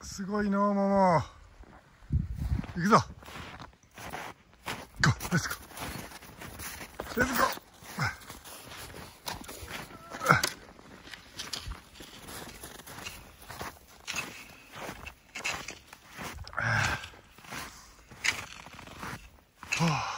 すごいのもも行くぞ。ゴーレッツゴーレッツゴーはあ。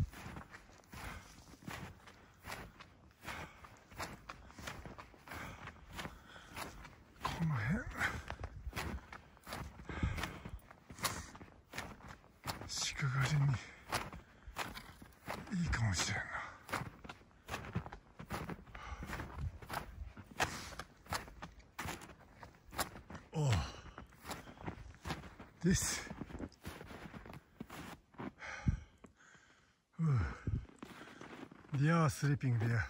鹿狩りにいいかもしれんな Oh, this. They are sleeping there.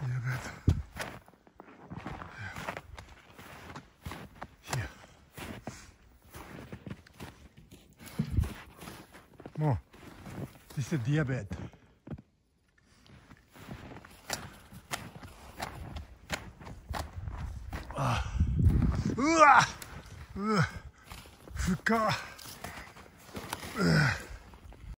Their bed. もう This is their bed. うわうわ深っうわ